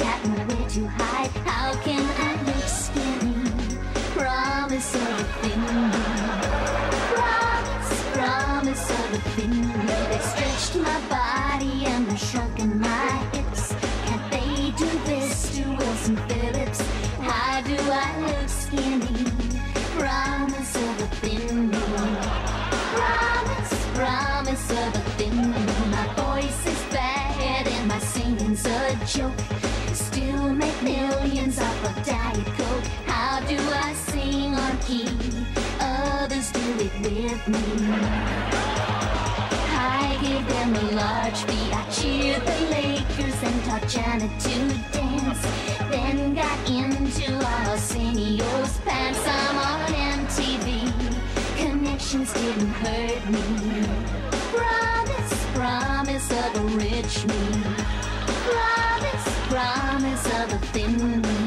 got nowhere to hide. How can I look skinny? Promise of a thing. Promise, promise of a thing. They stretched my body and they're shrunken my hips. Can't they do this to Wilson Phillips? How do I look skinny? Promise of a thing. Promise, promise of a thin. Joke. Still make millions off of Diet Coke. How do I sing on key? Others do it with me. I gave them a large fee. I cheered the Lakers and taught Janet to dance. Then got into Arsenio's pants. I'm on MTV. Connections didn't hurt me. Promise, promise of a rich me. Promise, of a thin.